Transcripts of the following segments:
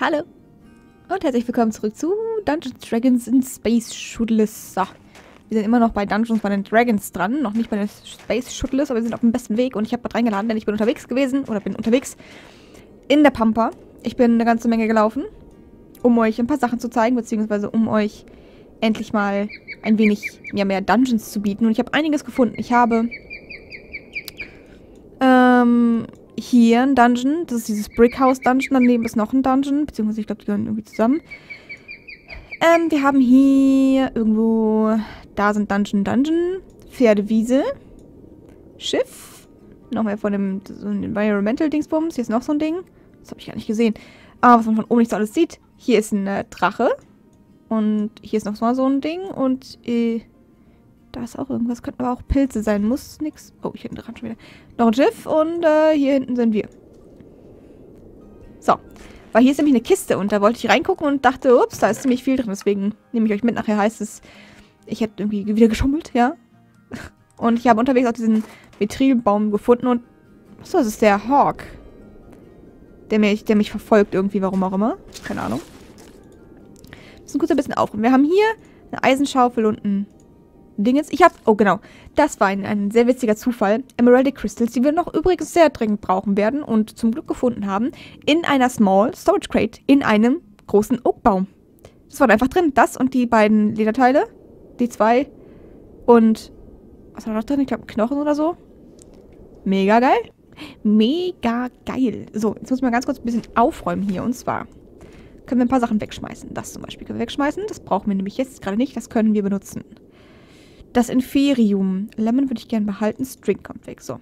Hallo und herzlich willkommen zurück zu Dungeons Dragons in Space Shuttless. So, wir sind immer noch bei Dungeons bei den Dragons dran, noch nicht bei den Space Shuttless, aber wir sind auf dem besten Weg und ich habe was reingeladen, denn ich bin unterwegs gewesen oder bin unterwegs in der Pampa. Ich bin eine ganze Menge gelaufen, um euch ein paar Sachen zu zeigen, beziehungsweise um euch endlich mal ein wenig ja, mehr Dungeons zu bieten. Und ich habe einiges gefunden. Ich habe ähm, hier ein Dungeon. Das ist dieses Brickhouse Dungeon. Daneben ist noch ein Dungeon. Beziehungsweise ich glaube, die gehören irgendwie zusammen. Ähm, wir haben hier irgendwo... Da sind Dungeon, Dungeon. Pferdewiese. Schiff. Nochmal von dem so Environmental-Dingsbums. Hier ist noch so ein Ding. Das habe ich gar nicht gesehen. Aber was man von oben nicht so alles sieht. Hier ist ein äh, Drache. Und hier ist noch so ein Ding. Und äh, da ist auch irgendwas. Könnten aber auch Pilze sein. Muss nix. Oh, hier hinten dran schon wieder. Noch ein Schiff. Und äh, hier hinten sind wir. So. Weil hier ist nämlich eine Kiste. Und da wollte ich reingucken und dachte, ups, da ist ziemlich viel drin. Deswegen nehme ich euch mit. Nachher heißt es, ich hätte irgendwie wieder geschummelt, ja. Und ich habe unterwegs auch diesen Metrilbaum gefunden. Und achso, das ist der Hawk. Der mich, der mich verfolgt irgendwie, warum auch immer. Keine Ahnung. Wir müssen kurz ein bisschen aufräumen. Wir haben hier eine Eisenschaufel und ein Dingens. Ich habe, oh genau, das war ein, ein sehr witziger Zufall. Emeraldic Crystals, die wir noch übrigens sehr dringend brauchen werden und zum Glück gefunden haben, in einer Small Storage Crate, in einem großen Oakbaum. Das war einfach drin. Das und die beiden Lederteile, die zwei und, was war noch drin? Ich glaube, Knochen oder so. Mega geil. Mega geil. So, jetzt muss ich mal ganz kurz ein bisschen aufräumen hier. Und zwar können wir ein paar Sachen wegschmeißen. Das zum Beispiel können wir wegschmeißen. Das brauchen wir nämlich jetzt gerade nicht. Das können wir benutzen. Das Inferium. Lemon würde ich gerne behalten. String kommt weg. So.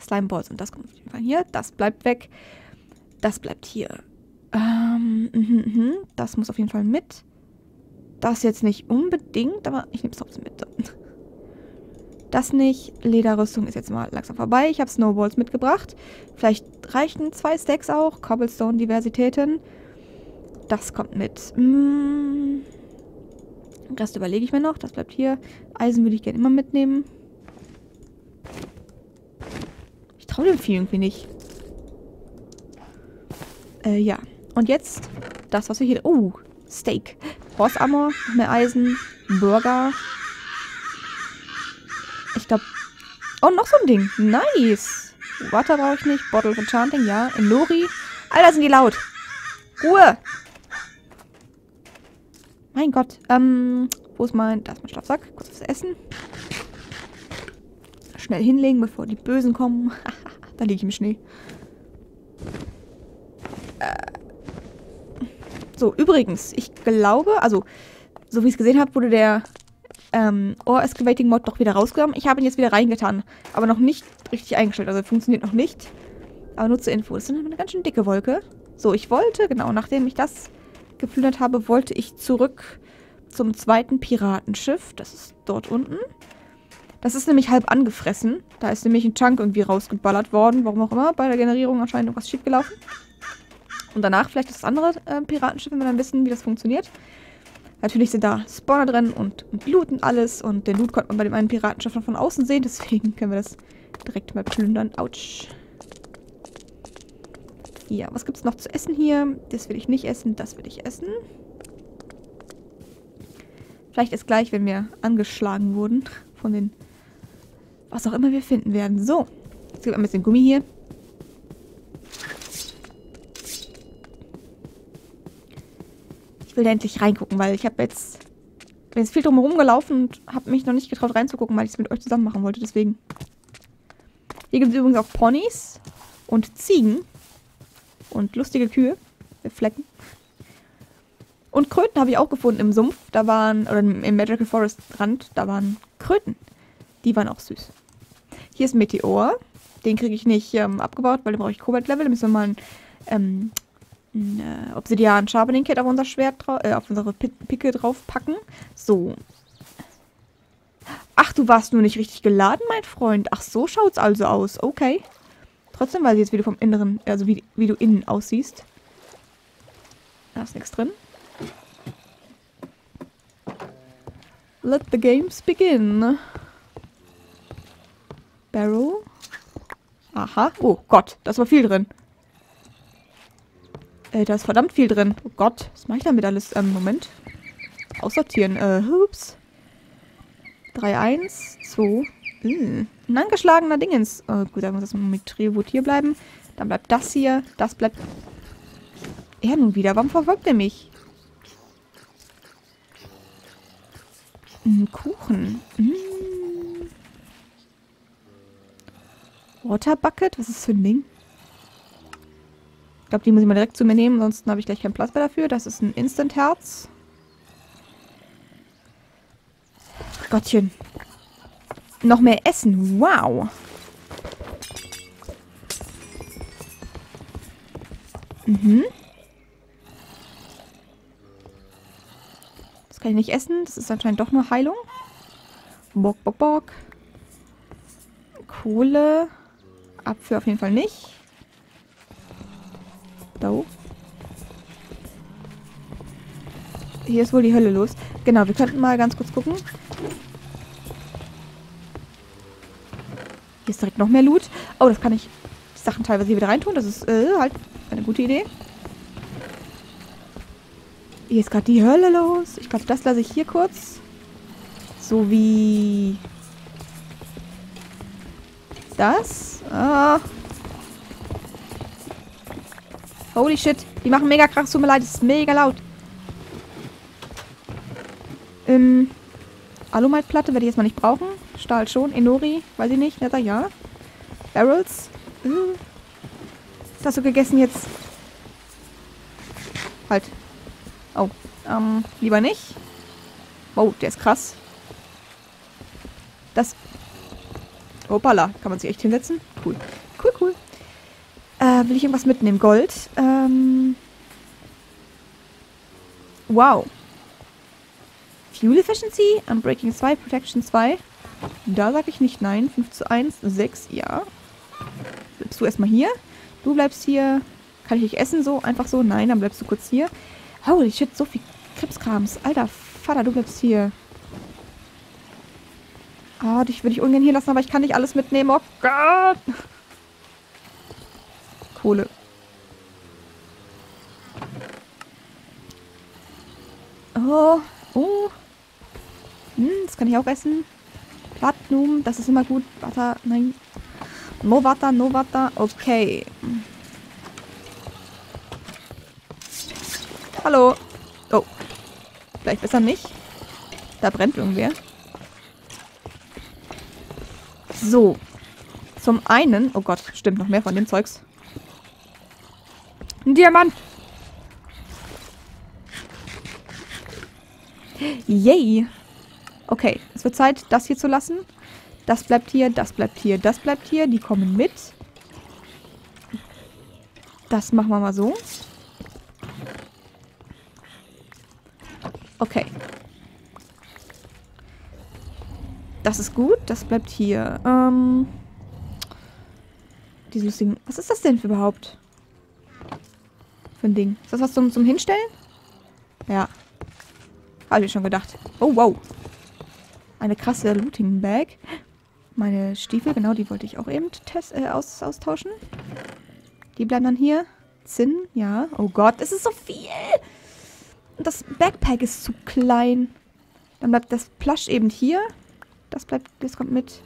Slimeballs. Und das kommt auf jeden Fall hier. Das bleibt weg. Das bleibt hier. Ähm, mh, mh. Das muss auf jeden Fall mit. Das jetzt nicht unbedingt, aber ich nehme es trotzdem mit. Das nicht. Lederrüstung ist jetzt mal langsam vorbei. Ich habe Snowballs mitgebracht. Vielleicht reichen zwei Stacks auch. Cobblestone-Diversitäten. Das kommt mit. Mm. Den Rest überlege ich mir noch. Das bleibt hier. Eisen würde ich gerne immer mitnehmen. Ich traue dem viel irgendwie nicht. Äh, ja. Und jetzt das, was wir hier... Oh, Steak. Horse Armor, mehr Eisen, Burger, ich glaube... Oh, noch so ein Ding. Nice. Water brauche ich nicht. Bottle of Enchanting, ja. Nori. Alter, sind die laut. Ruhe. Mein Gott. Ähm, wo ist mein... Da ist mein Schlafsack. Kurz was essen. Schnell hinlegen, bevor die Bösen kommen. da liege ich im Schnee. Äh. So, übrigens, ich glaube, also, so wie ich es gesehen habe, wurde der ähm, Ore Excavating Mod doch wieder rausgenommen. Ich habe ihn jetzt wieder reingetan, aber noch nicht richtig eingestellt. Also funktioniert noch nicht. Aber nur zur Info. Das ist eine ganz schön dicke Wolke. So, ich wollte, genau, nachdem ich das geplündert habe, wollte ich zurück zum zweiten Piratenschiff. Das ist dort unten. Das ist nämlich halb angefressen. Da ist nämlich ein Chunk irgendwie rausgeballert worden. Warum auch immer. Bei der Generierung anscheinend irgendwas schief gelaufen. Und danach vielleicht das andere äh, Piratenschiff, wenn wir dann wissen, wie das funktioniert. Natürlich sind da Spawner drin und, und Loot und alles. Und den Loot konnte man bei dem einen Piratenschiff von außen sehen. Deswegen können wir das direkt mal plündern. Autsch. Ja, was gibt es noch zu essen hier? Das will ich nicht essen, das will ich essen. Vielleicht erst gleich, wenn wir angeschlagen wurden von den... Was auch immer wir finden werden. So, jetzt gibt ein bisschen Gummi hier. Ich will da endlich reingucken, weil ich habe jetzt, bin jetzt viel drumherum gelaufen und habe mich noch nicht getraut reinzugucken, weil ich es mit euch zusammen machen wollte. Deswegen. Hier gibt es übrigens auch Ponys und Ziegen und lustige Kühe mit Flecken. Und Kröten habe ich auch gefunden im Sumpf. Da waren, oder im Magical Forest Rand, da waren Kröten. Die waren auch süß. Hier ist Meteor. Den kriege ich nicht ähm, abgebaut, weil den brauche ich Kobalt-Level. Da müssen wir mal ein ähm, ein äh, Obsidian Sharpening Kit auf unser Schwert äh, auf unsere Picke draufpacken. So. Ach, du warst nur nicht richtig geladen, mein Freund. Ach, so schaut's also aus. Okay. Trotzdem weiß ich jetzt, wie du vom Inneren, also wie, wie du innen aussiehst. Da ist nichts drin. Let the games begin. Barrel. Aha. Oh Gott, da ist aber viel drin. Äh, da ist verdammt viel drin. Oh Gott, was mache ich damit alles? Ähm, Moment. Aussortieren. Äh, hups. 3, 1, 2. Hm. Ein angeschlagener Dingens. Oh, gut, dann muss das mit Tribut hier bleiben. Dann bleibt das hier. Das bleibt... Er nun wieder. Warum verfolgt er mich? Ein Kuchen. Hm. Water Bucket? Was ist das für ein Ding? Ich glaube, die muss ich mal direkt zu mir nehmen, ansonsten habe ich gleich keinen Platz mehr dafür. Das ist ein Instant-Herz. Gottchen. Noch mehr Essen. Wow. Mhm. Das kann ich nicht essen. Das ist anscheinend doch nur Heilung. Bock, bock, bock. Kohle. Apfel auf jeden Fall nicht. Da hoch. Hier ist wohl die Hölle los. Genau, wir könnten mal ganz kurz gucken. Hier ist direkt noch mehr Loot. Oh, das kann ich die Sachen teilweise hier wieder reintun. Das ist äh, halt eine gute Idee. Hier ist gerade die Hölle los. Ich glaube, das lasse ich hier kurz. So wie... Das. Ah. Holy shit. Die machen mega krass. Tut mir leid. Das ist mega laut. Ähm... Alumite-Platte werde ich jetzt mal nicht brauchen. Stahl schon. Enori, weiß ich nicht. Nether, ja. Barrels. Äh. Was hast du gegessen jetzt? Halt. Oh. Ähm, lieber nicht. Oh, der ist krass. Das... Hoppala. Kann man sich echt hinsetzen? Cool. Cool, cool. Äh, will ich irgendwas mitnehmen? Gold. Ähm... Wow. Fuel Efficiency, Unbreaking 2, Protection 2. Da sage ich nicht nein. 5 zu 1, 6, ja. Bleibst du erstmal hier. Du bleibst hier. Kann ich dich essen so? Einfach so? Nein, dann bleibst du kurz hier. Holy shit, so viel Krebskrams. Alter Vater, du bleibst hier. Ah, oh, dich würde ich ungern hier lassen, aber ich kann nicht alles mitnehmen. Oh Gott. Kohle. Oh, oh. Hm, das kann ich auch essen. Platinum, das ist immer gut. Warte, nein. No Water, no Water. Okay. Hallo. Oh. Vielleicht besser nicht. Da brennt irgendwer. So. Zum einen... Oh Gott, stimmt, noch mehr von dem Zeugs. Ein Diamant. Yay. Okay, wird Zeit, das hier zu lassen. Das bleibt hier, das bleibt hier, das bleibt hier. Die kommen mit. Das machen wir mal so. Okay. Das ist gut. Das bleibt hier. Ähm, diese lustigen... Was ist das denn für überhaupt? Für ein Ding. Ist das was zum, zum Hinstellen? Ja. Habe ich schon gedacht. Oh, wow. Eine krasse Looting-Bag. Meine Stiefel, genau, die wollte ich auch eben äh, aus, austauschen. Die bleiben dann hier. Zinn, ja. Oh Gott, es ist so viel. Und das Backpack ist zu klein. Dann bleibt das Plush eben hier. Das bleibt, das kommt mit.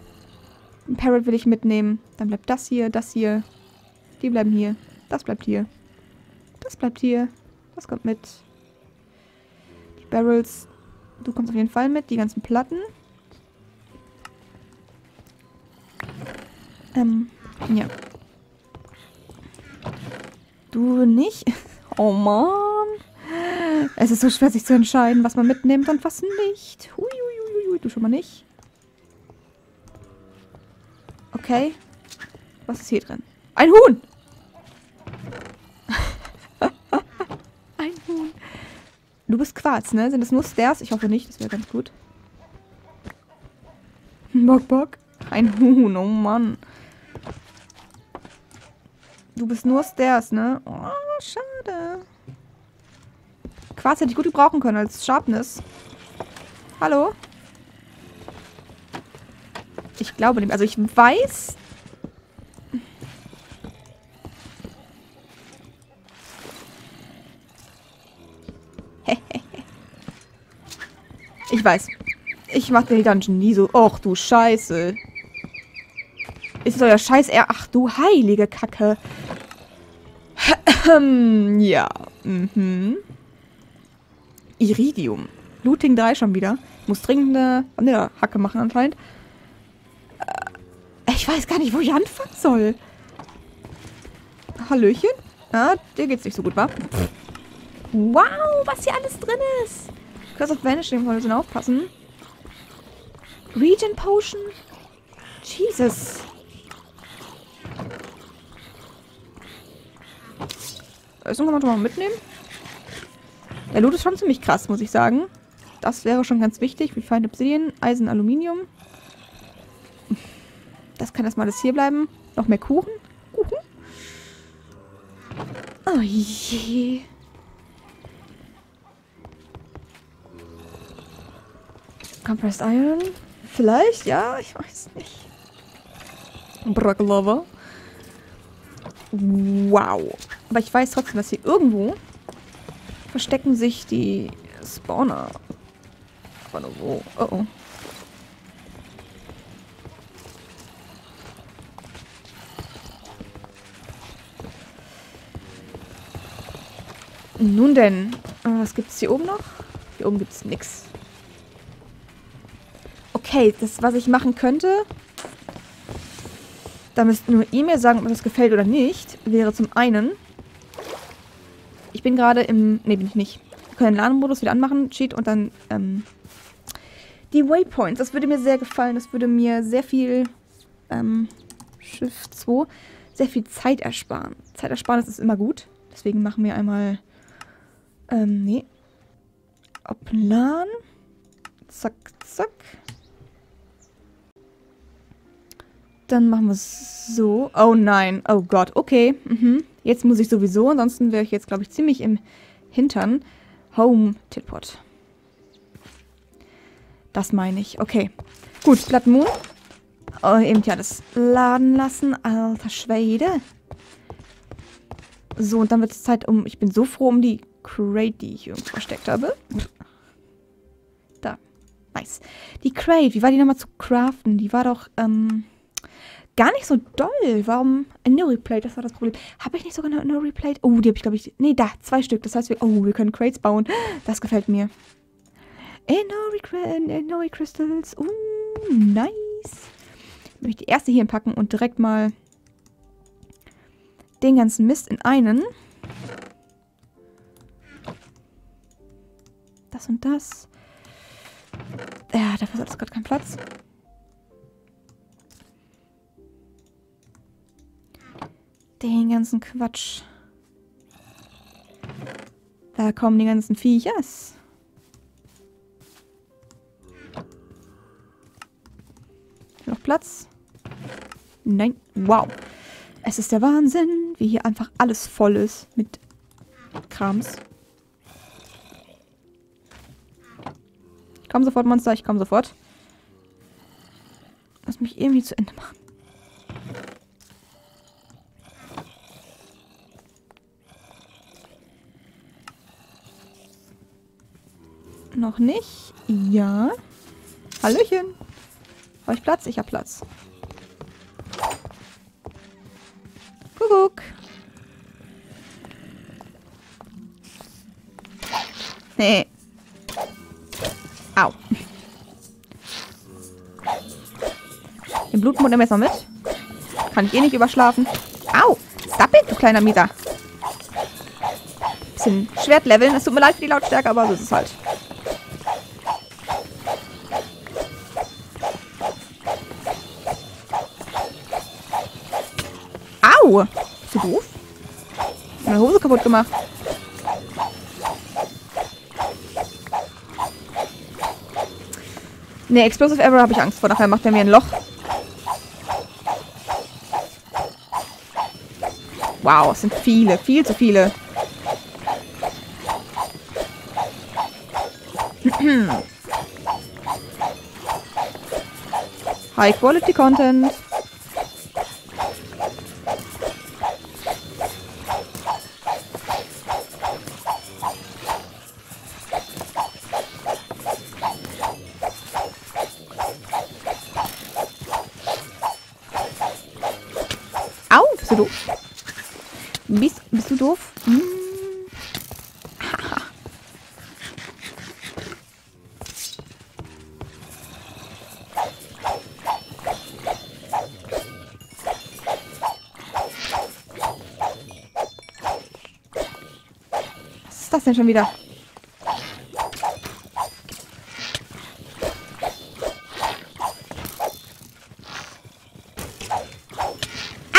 Ein Parrot will ich mitnehmen. Dann bleibt das hier, das hier. Die bleiben hier. Das bleibt hier. Das bleibt hier. Das kommt mit. Barrels. Du kommst auf jeden Fall mit. Die ganzen Platten. Ähm, ja. Du nicht? Oh Mann. Es ist so schwer, sich zu entscheiden, was man mitnimmt und was nicht. Hui, hui, hui, hui. Du schon mal nicht. Okay. Was ist hier drin? Ein Huhn! Du bist Quarz, ne? Sind das nur Stairs? Ich hoffe nicht, das wäre ganz gut. Bock, bock. Ein Huhn, oh Mann. Du bist nur Stairs, ne? Oh, schade. Quarz hätte ich gut gebrauchen können als Sharpness. Hallo? Ich glaube nicht. Also ich weiß... ich weiß. Ich mach den Dungeon nie so... Och du Scheiße. Ist euer Scheiß? Er Ach, du heilige Kacke. ja. Mhm. Iridium. Looting 3 schon wieder. Muss dringend eine Hacke machen anscheinend. Äh, ich weiß gar nicht, wo ich anfangen soll. Hallöchen? Ah, dir geht's nicht so gut, wa? Wow, was hier alles drin ist. Curse of Vanishing, wir müssen aufpassen. Regen Potion? Jesus. Essen kann man schon mal mitnehmen. Der Loot ist schon ziemlich krass, muss ich sagen. Das wäre schon ganz wichtig. Wie fein Obsidian, Eisen, Aluminium. Das kann erstmal alles hier bleiben. Noch mehr Kuchen. Kuchen. Oh je. Compressed Iron. Vielleicht, ja, ich weiß nicht. Bracklava. Wow. Aber ich weiß trotzdem, dass hier irgendwo verstecken sich die Spawner. Aber nur wo? Oh oh. Nun denn, äh, was gibt es hier oben noch? Hier oben gibt es nichts. Okay, das, was ich machen könnte, da müsst nur ihr mir sagen, ob das gefällt oder nicht, wäre zum einen, bin gerade im, ne, bin ich nicht. Wir können den LAN-Modus wieder anmachen, Cheat und dann, ähm, die Waypoints, das würde mir sehr gefallen, das würde mir sehr viel, ähm, Shift 2, sehr viel Zeit ersparen. Zeit das ist immer gut. Deswegen machen wir einmal ähm, nee. Plan. Zack, zack. Dann machen wir es so. Oh nein. Oh Gott. Okay. Mhm. Jetzt muss ich sowieso. Ansonsten wäre ich jetzt, glaube ich, ziemlich im Hintern. Home Tilpot. Das meine ich. Okay. Gut. Blood Moon. Oh, eben ja das laden lassen. Alter Schwede. So, und dann wird es Zeit um... Ich bin so froh um die Crate, die ich irgendwo versteckt habe. Da. Nice. Die Crate, wie war die nochmal zu craften? Die war doch, ähm, gar nicht so doll. Warum? Ein No Replate, das war das Problem. Habe ich nicht sogar eine No Replate? Oh, die habe ich, glaube ich, nee, da, zwei Stück. Das heißt, wir, oh, wir können Crates bauen. Das gefällt mir. Inori Crystals. Uh, nice. Möchte ich die erste hier packen und direkt mal den ganzen Mist in einen. das und das. Ja, dafür hat es gerade keinen Platz. Den ganzen Quatsch. Da kommen die ganzen Viechers. Noch Platz? Nein. Wow. Es ist der Wahnsinn, wie hier einfach alles voll ist mit Krams. Komm sofort, Monster, ich komm sofort. Lass mich irgendwie zu Ende machen. Noch nicht? Ja. Hallöchen. Habe ich Platz? Ich habe Platz. Kuckuck. Nee. Au. Den Blutmond nehmen wir jetzt noch mit. Kann ich eh nicht überschlafen. Au! It, du kleiner Mieter. Bisschen Schwert leveln. Es tut mir leid für die Lautstärke, aber so ist es halt. Au! Bist du doof? Meine Hose kaputt gemacht. Ne, Explosive Arrow habe ich Angst vor. Nachher macht er mir ein Loch. Wow, es sind viele. Viel zu viele. High Quality Content. Bist du doof? Bist, bist du doof? Hm. Was ist das denn schon wieder?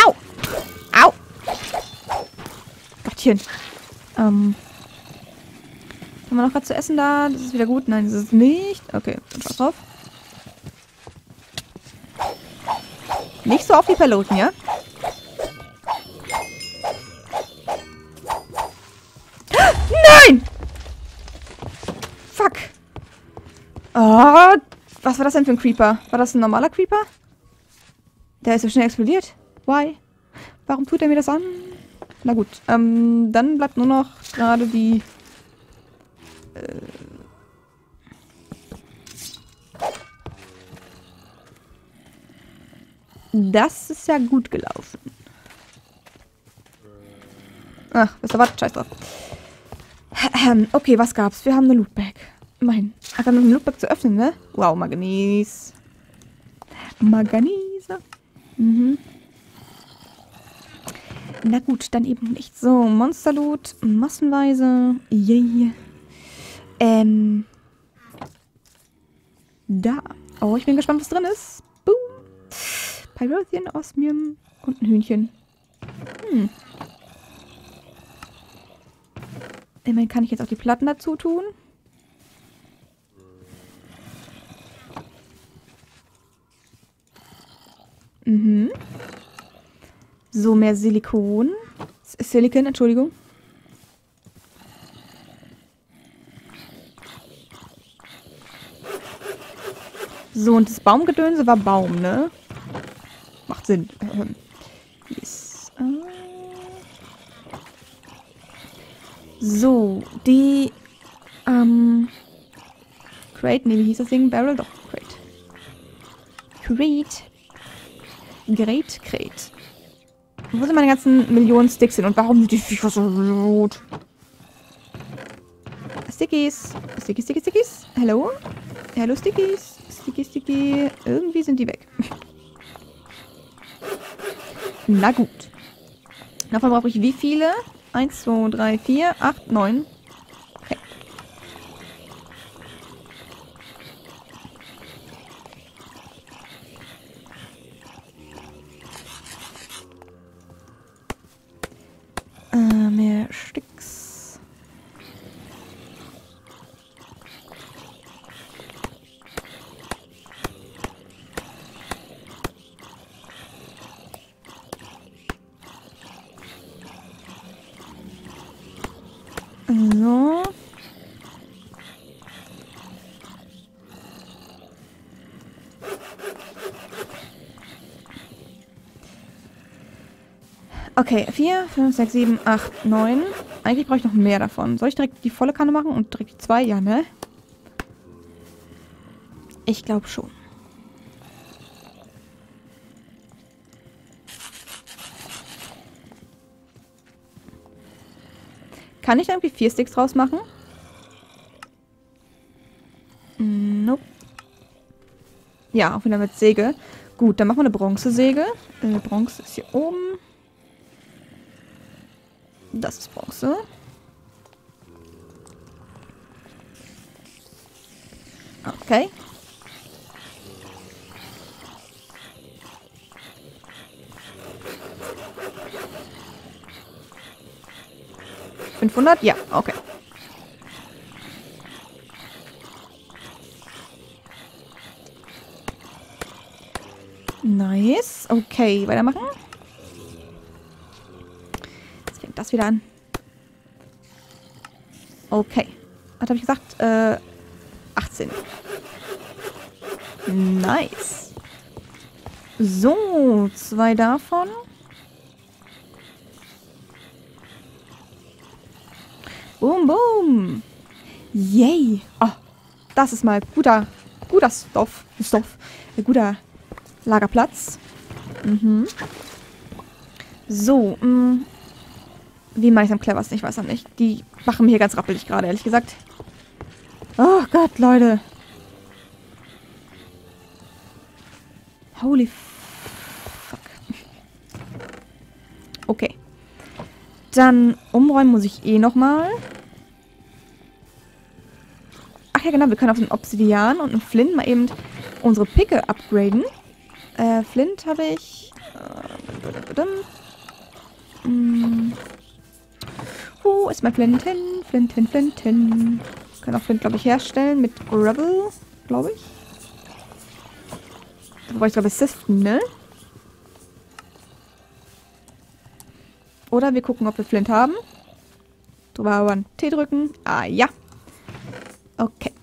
Au! Au! Gottchen. Ähm. Haben wir noch was zu essen da? Das ist wieder gut. Nein, das ist nicht. Okay, dann schau drauf. Nicht so auf die Piloten, ja? Nein! Fuck. Oh, was war das denn für ein Creeper? War das ein normaler Creeper? Der ist so schnell explodiert. Why? Warum tut er mir das an? Na gut, ähm, dann bleibt nur noch gerade die... Äh, das ist ja gut gelaufen. Ach, wisst was? Scheiß drauf. Okay, was gab's? Wir haben eine Lootbag. Immerhin. Ach, dann eine Lootbag zu öffnen, ne? Wow, Manganis. Manganese. Mhm. Na gut, dann eben nicht. So, Monsterloot, massenweise. Yay. Ähm. Da. Oh, ich bin gespannt, was drin ist. Boom. Pyrothean, Osmium und ein Hühnchen. Hm. Immerhin kann ich jetzt auch die Platten dazu tun. Mhm. So, mehr Silikon. S- Silicon, Entschuldigung. So, und das Baumgedönse war Baum, ne? Macht Sinn. Ähm, yes. Äh. So, die, ähm, Crate, nee, wie hieß das Ding? Barrel? Doch, Crate. Crate. Great Crate. Wo sind meine ganzen Millionen Sticks hin und warum sind die Viecher so rot? Stickies. Stickies, Stickies, Stickies. Hallo? Hallo, Stickies. Sticky, Sticky. Irgendwie sind die weg. Na gut. Davon brauche ich wie viele? 1, 2, 3, 4, 8, 9. Okay. Äh, mehr Sticks. So. Okay, 4, 5, 6, 7, 8, 9. Eigentlich brauche ich noch mehr davon. Soll ich direkt die volle Kanne machen und direkt die zwei? Ja, ne? Ich glaube schon. Kann ich da irgendwie vier Sticks draus machen? Nope. Ja, auch wieder mit Säge. Gut, dann machen wir eine Bronzesäge. Äh, Bronze ist hier oben. Das ist Bronze. Okay. Fünfhundert? Ja, okay. Nice. Okay, weitermachen. Fängt das wieder an. Okay. Was habe ich gesagt? Äh, 18. Nice. So, zwei davon. Boom, boom. Yay. Oh, das ist mal guter, guter Stoff. Stoff. Ein guter Lagerplatz. Mhm. So, mh. Wie mache ich am cleversten? Ich weiß noch nicht. Die machen mir hier ganz rappelig gerade, ehrlich gesagt. Oh Gott, Leute. Holy fuck. Okay. Dann umräumen muss ich eh nochmal. Ach ja, genau, wir können auf den Obsidian und einen Flint mal eben unsere Picke upgraden. Äh, Flint habe ich... Äh, hm. Wo ist mein Flint hin? Flint hin, Flint hin. Wir können auch Flint, glaube ich, herstellen mit Gravel, glaube ich. Wobei ich glaube, Siften, ne? Oder wir gucken, ob wir Flint haben. Drüber aber einen T drücken. Ah, ja. Okay.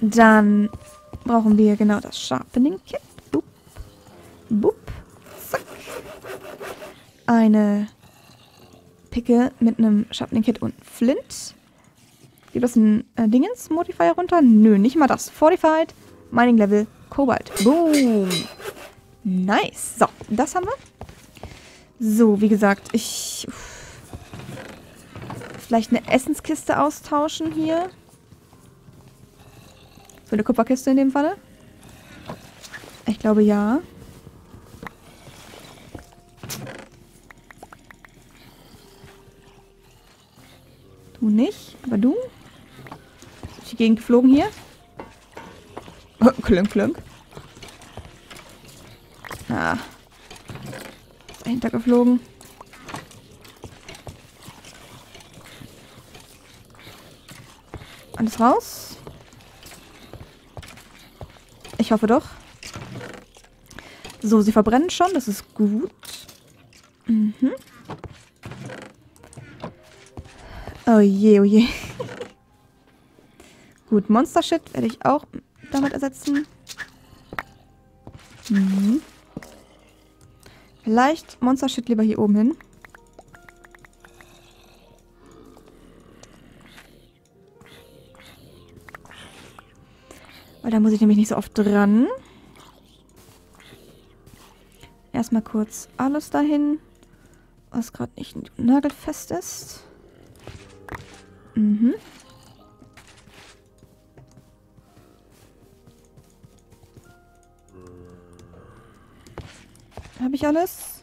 Dann brauchen wir genau das Sharpening Kit. Boop. Boop. Zack. Eine Picke mit einem Sharpening Kit und Flint. Gibt es ein äh, Dingens Modifier runter? Nö, nicht mal das. Fortified Mining Level Kobalt. Boom. Nice. So, das haben wir. So, wie gesagt, ich... Vielleicht eine Essenskiste austauschen hier. So eine Kupferkiste in dem Falle. Ich glaube, ja. Du nicht, aber du? Ist die Gegend geflogen hier? klönk, klönk. Ah. Dahinter geflogen. Alles raus? Ich hoffe doch. So, sie verbrennen schon. Das ist gut. Mhm. Oh je, oh je. gut, Monster Shit werde ich auch damit ersetzen. Mhm. Vielleicht Monster Shit lieber hier oben hin. Weil da muss ich nämlich nicht so oft dran. Erstmal kurz alles dahin, was gerade nicht nagelfest ist. Mhm. Habe ich alles?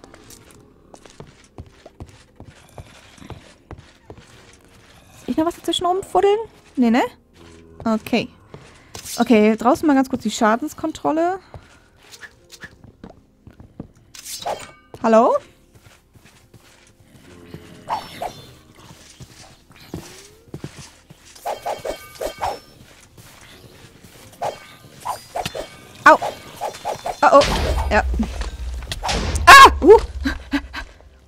Ist ich noch was dazwischen rumfuddeln? Nee, ne? Okay. Okay, draußen mal ganz kurz die Schadenskontrolle. Hallo? Au! Oh, oh. Ja. Ah! Uh!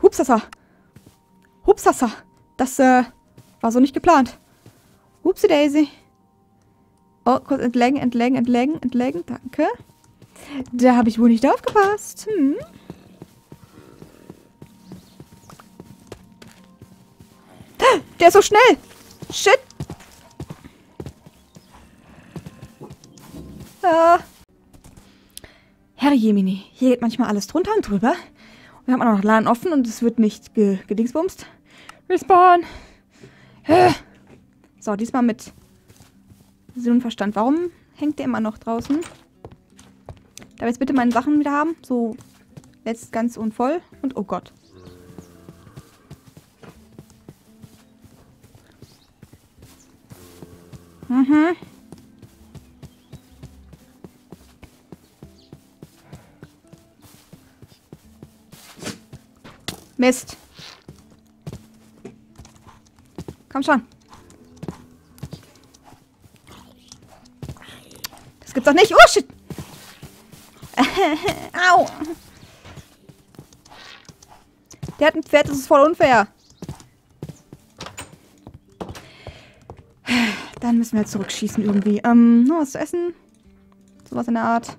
Hupsasa. Hupsasa. Das, äh, war so nicht geplant. Hupsi Daisy. Oh, kurz entlegen, entlegen, entlegen, entlegen. Danke. Da habe ich wohl nicht aufgepasst. Hm. Der ist so schnell. Shit. Ah. Herr Jemini, hier geht manchmal alles drunter und drüber. Und wir haben auch noch Laden offen und es wird nicht ge gedingsbumst. Respawn. So, diesmal mit Sinn und Verstand. Warum hängt der immer noch draußen? Darf ich jetzt bitte meine Sachen wieder haben? So, letzt ganz und voll. Und oh Gott. Mhm. Mist. Komm schon. Das gibt's doch nicht. Oh, shit. Au. Der hat ein Pferd, das ist voll unfair. Dann müssen wir halt zurückschießen irgendwie. Ähm, noch was zu essen? Sowas in der Art.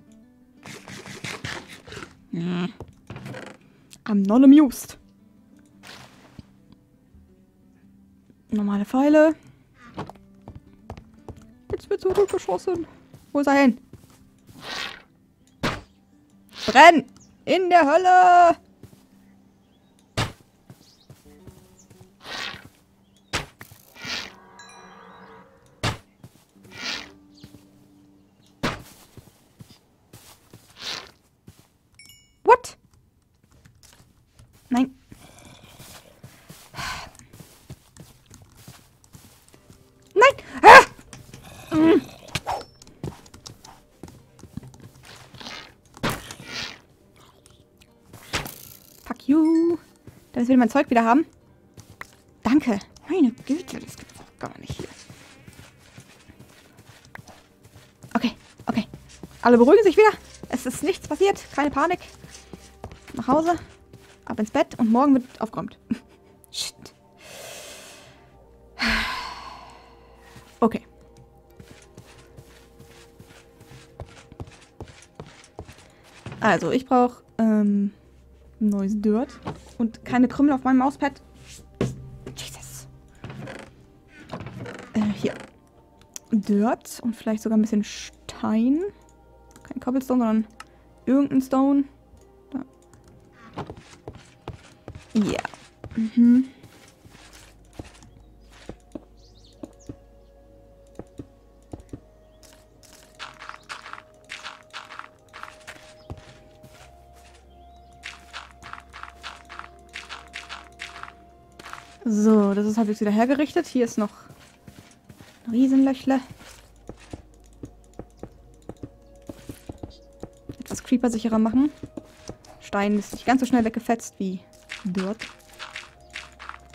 I'm not amused. Pfeile. Jetzt wird zurückgeschossen. Wo ist er hin? Brenn! In der Hölle! Will mein Zeug wieder haben. Danke. Meine Güte, das gibt's doch gar nicht hier. Okay, okay. Alle beruhigen sich wieder. Es ist nichts passiert. Keine Panik. Nach Hause. Ab ins Bett und morgen wird aufgeräumt. Shit. Okay. Also, ich brauche ähm, neues Dirt und keine Krümel auf meinem Mauspad. Jesus. Äh, hier. Dirt und vielleicht sogar ein bisschen Stein. Kein Cobblestone, sondern irgendein Stone. Ja. Yeah. Mhm. Ist halbwegs wieder hergerichtet. Hier ist noch ein Riesenlöchle. Etwas creeper-sicherer machen. Stein ist nicht ganz so schnell weggefetzt wie dort.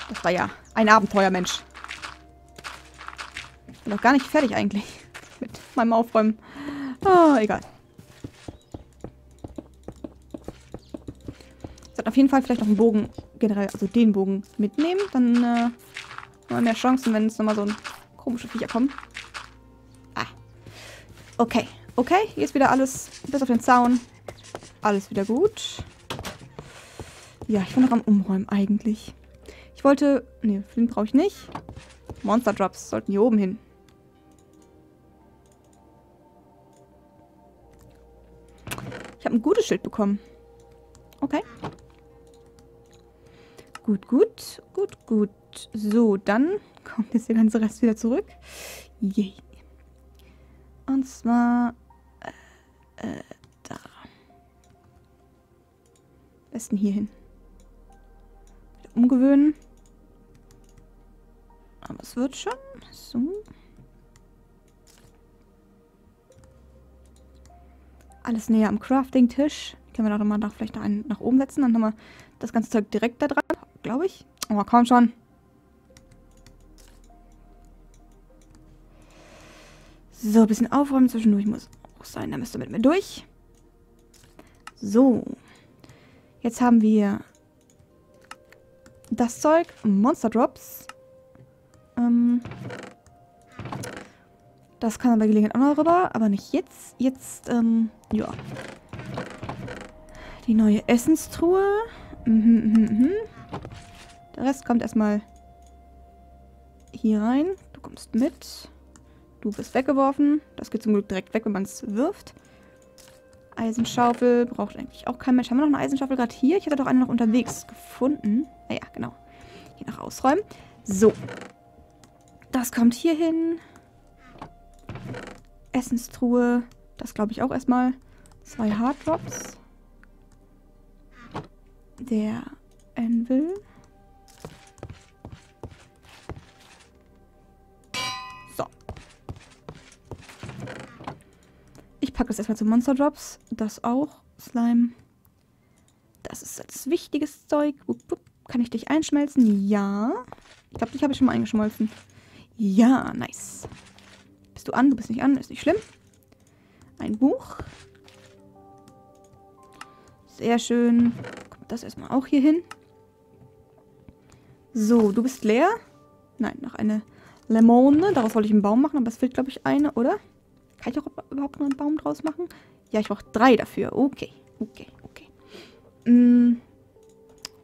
Das war ja ein Abenteuer, Mensch. Ich bin noch gar nicht fertig eigentlich mit meinem Aufräumen. Oh, egal. Sollte auf jeden Fall vielleicht noch einen Bogen generell, also den Bogen mitnehmen. Dann äh, wir mehr Chancen, wenn es nochmal so ein komische Viecher kommen. Ah. Okay. Okay, hier ist wieder alles, bis auf den Zaun. Alles wieder gut. Ja, ich bin noch am Umräumen eigentlich. Ich wollte... Ne, Flint brauche ich nicht. Monster Drops sollten hier oben hin. Ich habe ein gutes Schild bekommen. Okay. Gut, gut, gut, gut. So, dann kommt jetzt der ganze Rest wieder zurück. Yay. Und zwar äh, äh, da. Besten hier hin. Umgewöhnen. Aber es wird schon. So. Alles näher am Crafting-Tisch. Können wir da mal vielleicht einen nach oben setzen. Dann haben wir das ganze Zeug direkt da dran glaube ich. Oh, komm schon. So, ein bisschen aufräumen zwischendurch muss auch sein. Da müsst ihr mit mir durch. So. Jetzt haben wir das Zeug. Monster Drops. Ähm, das kann bei Gelegenheit auch noch rüber, aber nicht jetzt. Jetzt, ähm, ja. Die neue Essenstruhe. Mhm, mhm, mhm. Der Rest kommt erstmal hier rein. Du kommst mit. Du bist weggeworfen. Das geht zum Glück direkt weg, wenn man es wirft. Eisenschaufel braucht eigentlich auch kein Mensch. Haben wir noch eine Eisenschaufel gerade hier? Ich hatte doch eine noch unterwegs gefunden. Ah ja, genau. Hier noch ausräumen. So. Das kommt hier hin. Essenstruhe. Das glaube ich auch erstmal. Zwei Harddrops. Der Anvil. Packe das erstmal zu Monster Drops. Das auch. Slime. Das ist das wichtiges Zeug. Kann ich dich einschmelzen? Ja. Ich glaube, dich habe ich schon mal eingeschmolzen. Ja, nice. Bist du an? Du bist nicht an. Ist nicht schlimm. Ein Buch. Sehr schön. Kommt das erstmal auch hier hin. So, du bist leer. Nein, noch eine Lemone. Daraus wollte ich einen Baum machen, aber es fehlt, glaube ich, eine, oder? Kann ich auch überhaupt noch einen Baum draus machen? Ja, ich brauche drei dafür. Okay, okay, okay. Hm,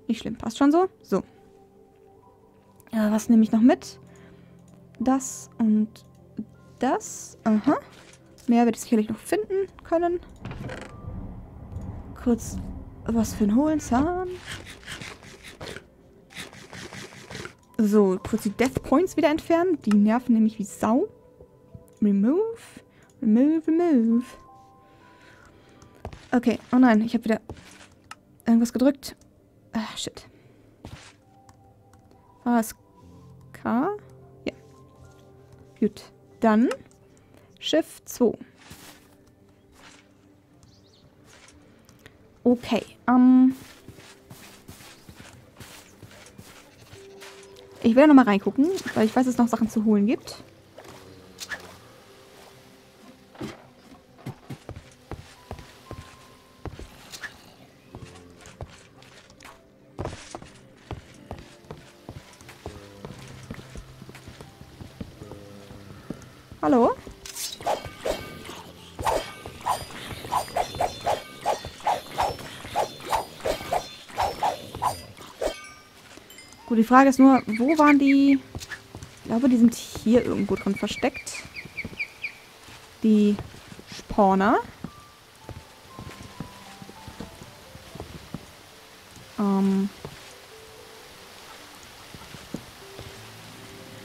nicht schlimm, passt schon so. So. Ja, was nehme ich noch mit? Das und das. Aha. Mehr werde ich sicherlich noch finden können. Kurz was für einen hohlen Zahn. So, kurz die Death Points wieder entfernen. Die nerven nämlich wie Sau. Remove. Remove, remove. Okay, oh nein, ich habe wieder irgendwas gedrückt. Ah, shit. War es K? Ja. Gut. Dann Schiff 2. Okay. Ähm. Ich will noch mal reingucken, weil ich weiß, dass es noch Sachen zu holen gibt. Frage ist nur, wo waren die... Ich glaube, die sind hier irgendwo drin versteckt. Die Spawner. Ähm...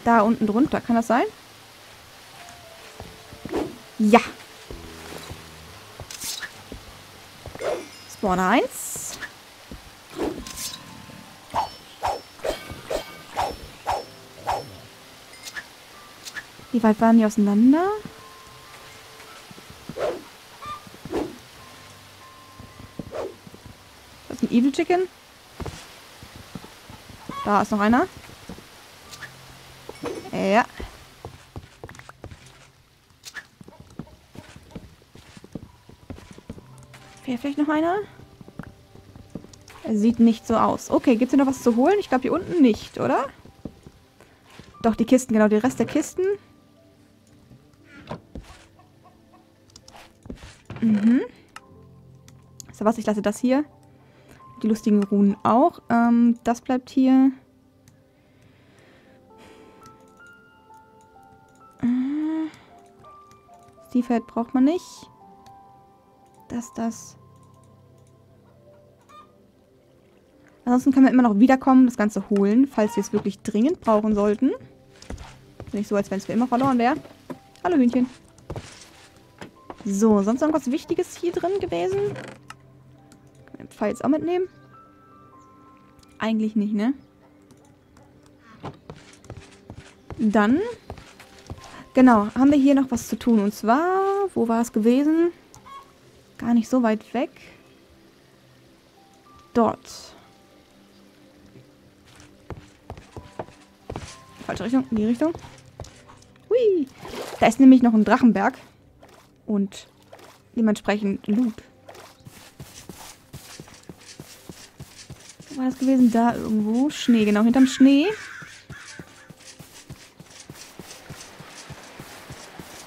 Da unten drunter, kann das sein? Ja. Spawner 1. weit waren die auseinander? Das ist ein Evil Chicken. Da ist noch einer. Ja. Fehlt vielleicht noch einer? Er sieht nicht so aus. Okay, gibt es hier noch was zu holen? Ich glaube hier unten nicht, oder? Doch, die Kisten, genau, der Rest der Kisten. Mhm. So was, ich lasse das hier. Die lustigen Runen auch. Ähm, das bleibt hier. Äh, Seafeld braucht man nicht. Das, das. Ansonsten können wir immer noch wiederkommen, das Ganze holen, falls wir es wirklich dringend brauchen sollten. Nicht so, als wenn es für immer verloren wäre. Hallo Hühnchen. So, sonst irgendwas Wichtiges hier drin gewesen? Wir den Pfeil jetzt auch mitnehmen? Eigentlich nicht, ne? Dann, genau, haben wir hier noch was zu tun. Und zwar, wo war es gewesen? Gar nicht so weit weg. Dort. Falsche Richtung, in die Richtung. Hui. Da ist nämlich noch ein Drachenberg. Und dementsprechend Loot. Wo war das gewesen? Da irgendwo. Schnee, genau, hinterm Schnee.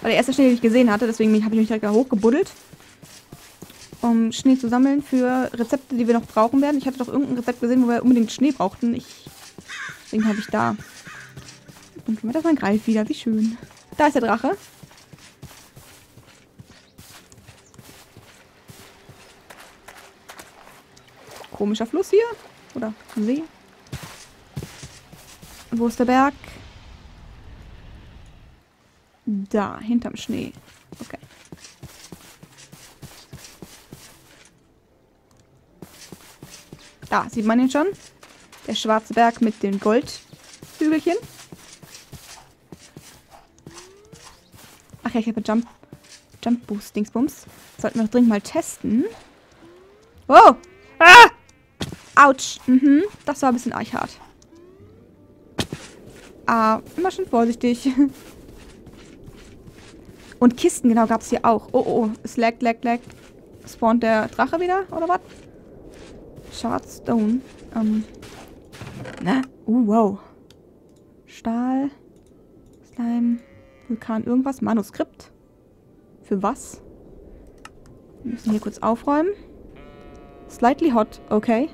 War der erste Schnee, den ich gesehen hatte, deswegen habe ich mich direkt da hochgebuddelt. Um Schnee zu sammeln für Rezepte, die wir noch brauchen werden. Ich hatte doch irgendein Rezept gesehen, wo wir unbedingt Schnee brauchten. Ich, deswegen habe ich da. Und das ist ein Greif wieder, wie schön. Da ist der Drache. Komischer Fluss hier. Oder See. Wo ist der Berg? Da, hinterm Schnee. Okay. Da, sieht man ihn schon. Der schwarze Berg mit den Goldhügelchen. Ach ja, ich habe Jump, Jump Boost Dingsbums. Sollten wir doch dringend mal testen. Wow! Autsch. Mhm, das war ein bisschen arg hart. Ah, immer schön vorsichtig. Und Kisten, genau, gab es hier auch. Oh, oh, oh. Es lag, lag, lag. Spawnt der Drache wieder, oder was? Shardstone. Ähm. Na? Uh, wow. Stahl. Slime. Vulkan, irgendwas. Manuskript. Für was? Wir müssen hier kurz aufräumen. Slightly hot, okay.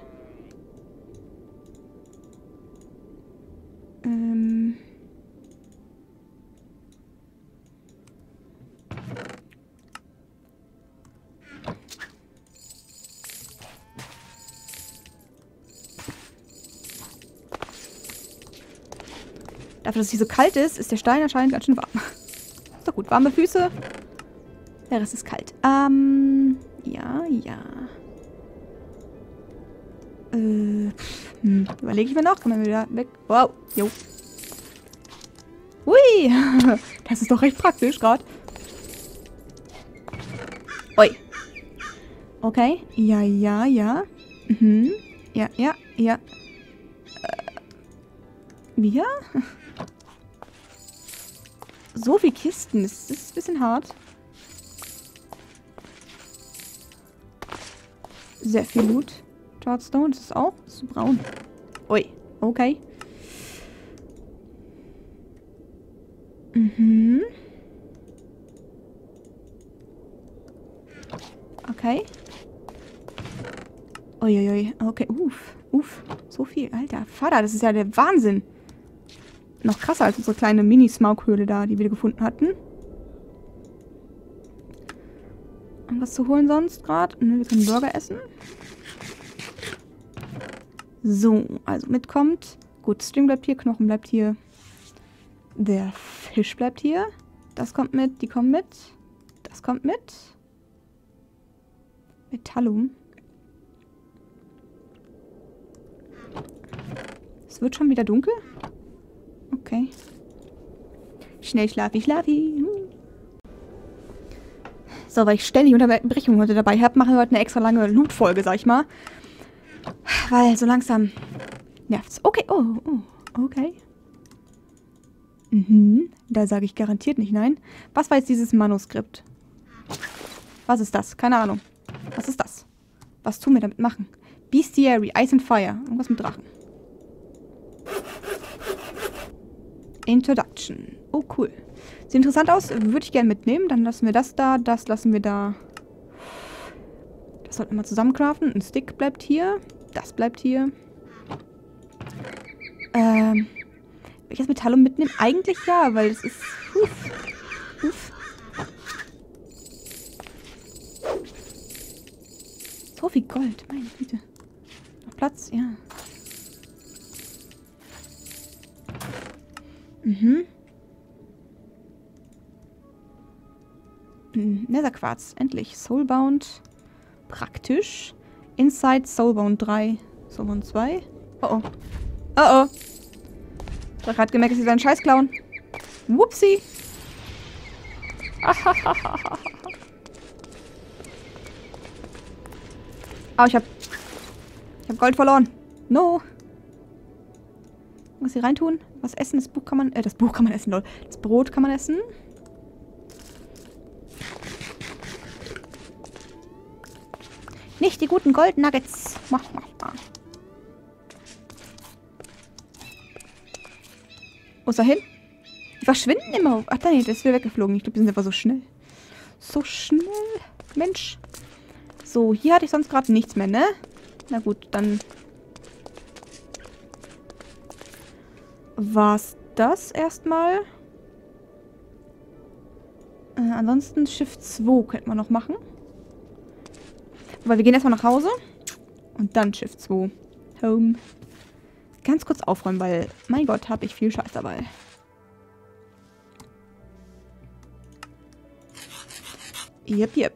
Dafür, dass es hier so kalt ist, ist der Stein anscheinend ganz schön warm. Ist doch gut. Warme Füße. Der Rest ist kalt. Ähm, ja, ja. Äh, Hm, überlege ich mir noch. Kommen wir wieder weg. Wow. Jo. Hui. Das ist doch recht praktisch gerade. Ui. Okay. Ja, ja, ja. Mhm. Ja, ja, ja. Äh, wir? So viel Kisten. Das ist ein bisschen hart. Sehr viel Loot. Chartstone, das ist auch das ist braun. Ui, okay. Mhm. Okay. Uiuiui, okay, uff, uff, so viel, alter Vater, das ist ja der Wahnsinn. Noch krasser als unsere kleine Mini-Smaughöhle da, die wir gefunden hatten. Irgendwas zu holen sonst gerade? Ne, wir können Burger essen. So, also mitkommt. Gut, String bleibt hier, Knochen bleibt hier. Der Fisch bleibt hier. Das kommt mit, die kommen mit. Das kommt mit. Metallum. Es wird schon wieder dunkel? Okay. Schnell schlafi, schlafi. So, weil ich ständig Unterbrechungen heute dabei habe, mache ich heute eine extra lange Loot-Folge, sag ich mal. Weil so langsam nervt's. Okay, oh, oh, okay. Mhm, da sage ich garantiert nicht nein. Was war jetzt dieses Manuskript? Was ist das? Keine Ahnung. Was ist das? Was tun wir damit machen? Bestiary, Ice and Fire. Irgendwas mit Drachen. Introduction. Oh, cool. Sieht interessant aus. Würde ich gerne mitnehmen. Dann lassen wir das da. Das lassen wir da. Das sollten wir mal zusammen craften. Ein Stick bleibt hier. Das bleibt hier. Ähm. Will ich das Metallum mitnehmen? Eigentlich ja, weil es ist... Uff. Uff. So viel Gold. Meine Güte. Noch Platz? Ja. Mhm. Hm, Netherquarz, endlich. Soulbound, praktisch. Inside Soulbound 3, Soulbound 2. Oh oh. Oh oh. Ich hab grad gemerkt, dass sie seinen Scheiß klauen. Whoopsie. oh, ich hab... Ich hab Gold verloren. No. Was hier reintun? Was essen? Das Buch kann man... Äh, das Buch kann man essen, lol. Das Brot kann man essen. Nicht die guten Gold Nuggets. Mach, mach, mach. Wo ist er hin? Die verschwinden immer. Ach nee, der ist wieder weggeflogen. Ich glaube, die sind einfach so schnell. So schnell. Mensch. So, hier hatte ich sonst gerade nichts mehr, ne? Na gut, dann war's das erstmal. Äh, ansonsten Shift 2 könnte man noch machen. Aber wir gehen erstmal nach Hause. Und dann Shift 2. Home. Ganz kurz aufräumen, weil, mein Gott, habe ich viel Scheiß dabei. Yep, yep.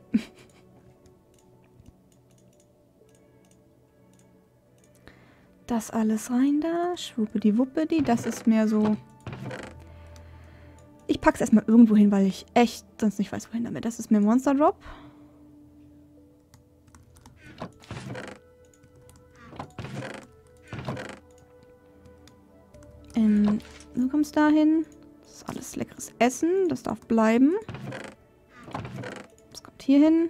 Das alles rein da. Schwuppedi wuppedi. Das ist mehr so... Ich pack's erstmal irgendwo hin, weil ich echt sonst nicht weiß, wohin damit. Das ist mehr Monster Drop. Ähm, du kommst dahin. Das ist alles leckeres Essen. Das darf bleiben. Das kommt hier hin.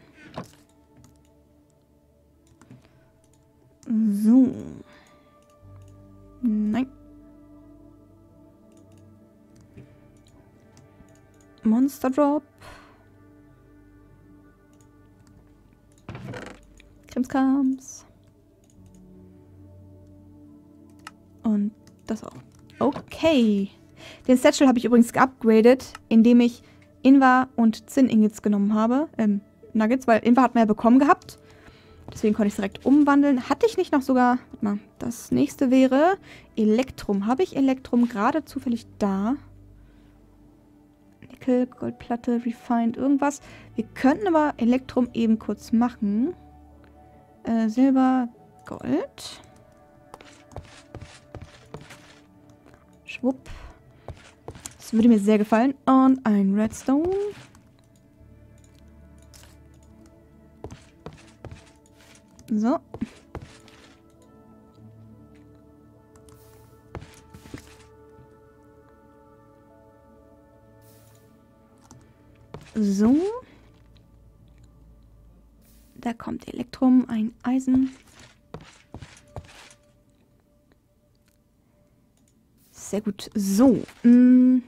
Monster Drop. Krimskrams. Und das auch. Okay. Den Satchel habe ich übrigens geupgradet, indem ich Inva und Zinn-Ingots genommen habe. Ähm, Nuggets, weil Inva hat man ja bekommen gehabt. Deswegen konnte ich es direkt umwandeln. Hatte ich nicht noch sogar... Warte mal. Das nächste wäre Elektrum. Habe ich Elektrum gerade zufällig da? Nickel, Goldplatte, Refined, irgendwas. Wir könnten aber Elektrum eben kurz machen. Äh, Silber, Gold. Schwupp. Das würde mir sehr gefallen. Und ein Redstone. So. So. Da kommt Elektrum, ein Eisen. Sehr gut. So. Mh. Mm.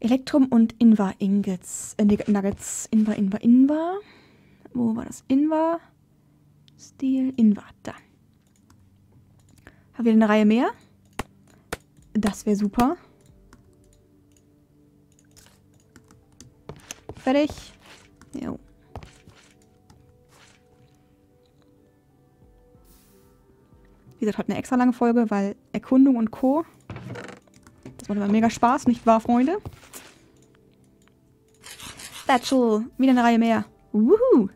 Elektrum und Invar Ingots. Äh, Nuggets. Invar, Invar, Invar. Wo war das? Invar. Steel, Invar. Da. Haben wir eine Reihe mehr? Das wäre super. Fertig. Jo. Wie gesagt, heute eine extra lange Folge, weil Erkundung und Co. Das macht immer mega Spaß, nicht wahr, Freunde? Thatchel, wieder eine Reihe mehr. Wuhu.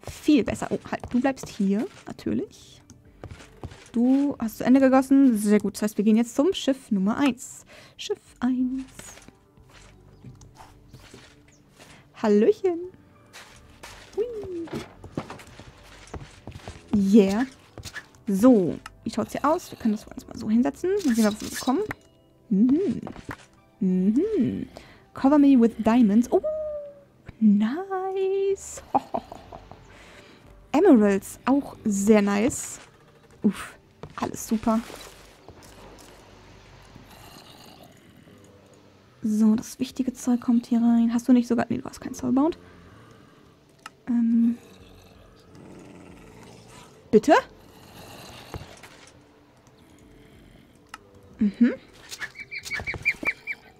Viel besser. Oh, halt, du bleibst hier, natürlich. Du hast zu Ende gegossen. Sehr gut. Das heißt, wir gehen jetzt zum Schiff Nummer 1. Schiff 1. Hallöchen. Hui. Yeah. So, wie schaut es hier aus? Wir können das uns mal so hinsetzen. Mal sehen, was wir bekommen. Mhm. Mhm. Cover me with diamonds. Oh, nice. Emeralds, auch sehr nice. Uff, alles super. So, das wichtige Zeug kommt hier rein. Hast du nicht sogar... Nee, du hast kein Soulbound. Ähm. Bitte? Mhm.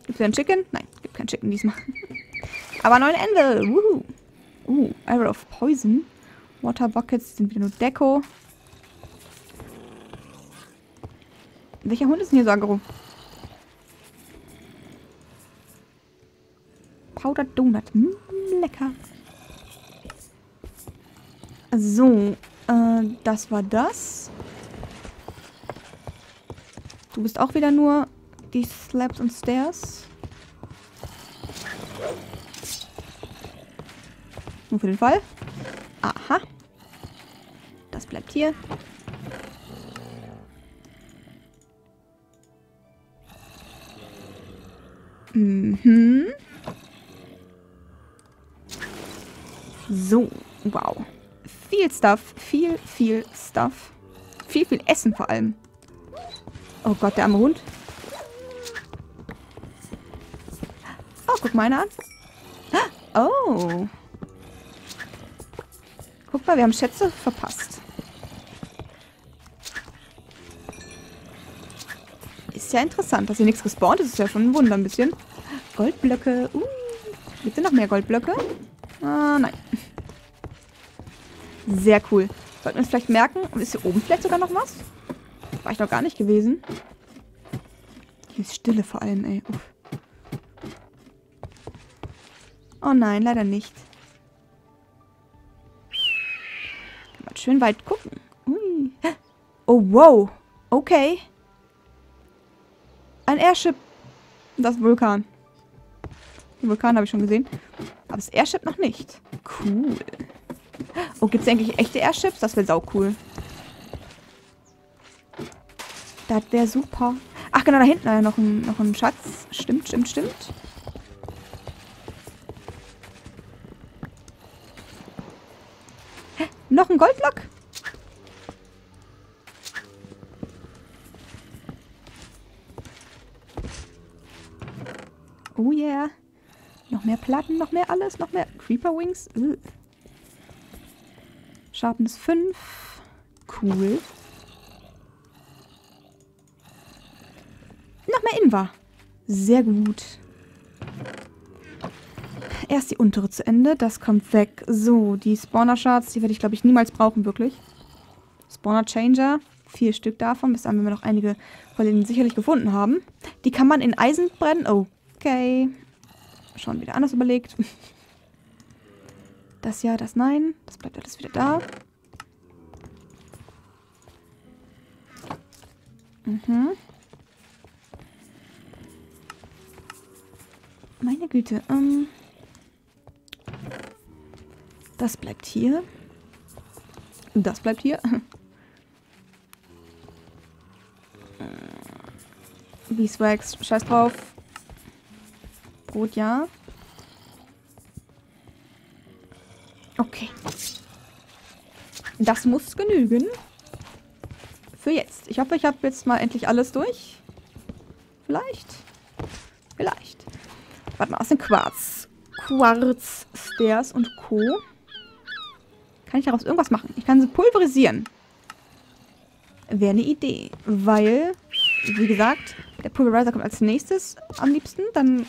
Gibt es ein Chicken? Nein, gibt kein Chicken diesmal. Aber neun Ende. Wuhu. Uh, Arrow of Poison. Water Buckets sind wieder nur Deko. Welcher Hund ist denn hier so aggro? Powder Donut. Mm, lecker. So, äh, das war das. Du bist auch wieder nur die Slabs und Stairs. Nur für den Fall. Aha. Das bleibt hier. Mhm. So, wow. Viel Stuff, viel, viel Stuff. Viel, viel Essen vor allem. Oh Gott, der arme Hund. Oh, guck mal an. Oh. Guck mal, wir haben Schätze verpasst. Ist ja interessant, dass hier nichts gespawnt ist. Ist ja schon ein Wunder ein bisschen. Goldblöcke. Uh. Gibt es noch mehr Goldblöcke? Ah, nein. Sehr cool. Sollten wir uns vielleicht merken. Ist hier oben vielleicht sogar noch was? War ich noch gar nicht gewesen. Hier ist Stille vor allem, ey. Uff. Oh nein, leider nicht. Man schön weit gucken. Ui. Oh, wow. Okay. Ein Airship. Das Vulkan. Den Vulkan habe ich schon gesehen. Aber das Airship noch nicht. Cool. Oh, gibt es eigentlich echte Airships? Das wäre sau cool. Das wäre super. Ach genau, da hinten ja noch ein, noch ein Schatz. Stimmt, stimmt, stimmt. Hä? Noch ein Goldblock? Oh yeah. Noch mehr Platten, noch mehr alles, noch mehr Creeper Wings. Ugh. Sharpness 5. Cool. Noch mehr Invar. Sehr gut. Erst die untere zu Ende. Das kommt weg. So, die Spawner-Shards, die werde ich, glaube ich, niemals brauchen, wirklich. Spawner-Changer. Vier Stück davon, bis dann wir noch einige von denen sicherlich gefunden haben. Die kann man in Eisen brennen. Okay. Schon wieder anders überlegt. Das ja, das nein. Das bleibt alles wieder da. Mhm. Meine Güte. Ähm, das bleibt hier. Das bleibt hier. Beeswax, scheiß drauf. Gut, ja. Okay. Das muss genügen. Für jetzt. Ich hoffe, ich habe jetzt mal endlich alles durch. Vielleicht. Vielleicht. Warte mal, aus dem Quarz. Quarz, Stairs und Co. Kann ich daraus irgendwas machen? Ich kann sie pulverisieren. Wäre eine Idee. Weil, wie gesagt, der Pulverizer kommt als nächstes am liebsten. Dann.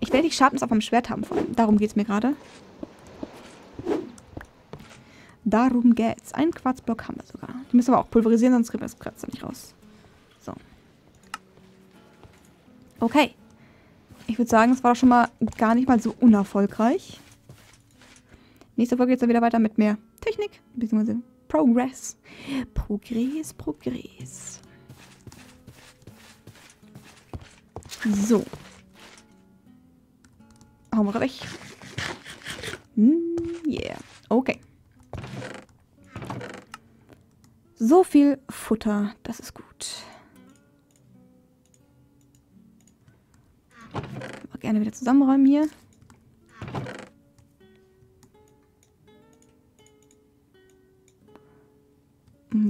Ich werde die Sharpness auf meinem Schwert haben. Vor allem. Darum geht es mir gerade. Darum geht's. Einen Quarzblock haben wir sogar. Die müssen wir auch pulverisieren, sonst kriegen wir das Kratzer nicht raus. So. Okay. Ich würde sagen, es war schon mal gar nicht mal so unerfolgreich. Nächste Folge geht es dann wieder weiter mit mehr Technik, beziehungsweise Progress. Progress, Progress. So. Hauen wir weg. Mm, yeah. Okay. So viel Futter, das ist gut. Mal gerne wieder zusammenräumen hier.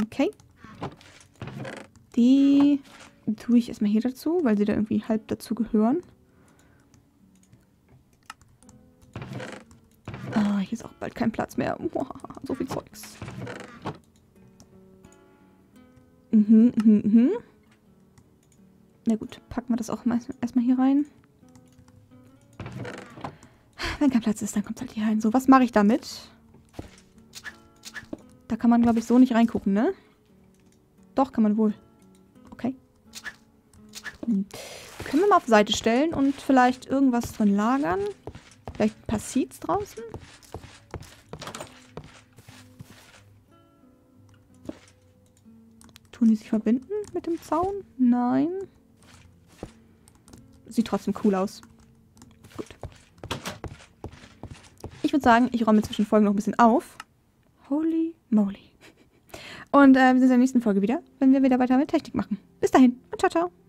Okay. Die tue ich erstmal hier dazu, weil sie da irgendwie halb dazu gehören. Ah, hier ist auch bald kein Platz mehr. So viel Zeugs. Mhm, mhm, mhm. Na gut, packen wir das auch mal erstmal hier rein. Wenn kein Platz ist, dann kommt es halt hier rein. So, was mache ich damit? Da kann man, glaube ich, so nicht reingucken, ne? Doch, kann man wohl. Okay. Hm. Können wir mal auf Seite stellen und vielleicht irgendwas drin lagern? Vielleicht ein paar Seeds draußen? Tun die sich verbinden mit dem Zaun? Nein. Sieht trotzdem cool aus. Gut. Ich würde sagen, ich räume zwischen Folgen noch ein bisschen auf. Holy moly. Und äh, wir sehen uns in der nächsten Folge wieder, wenn wir wieder weiter mit Technik machen. Bis dahin und ciao, ciao.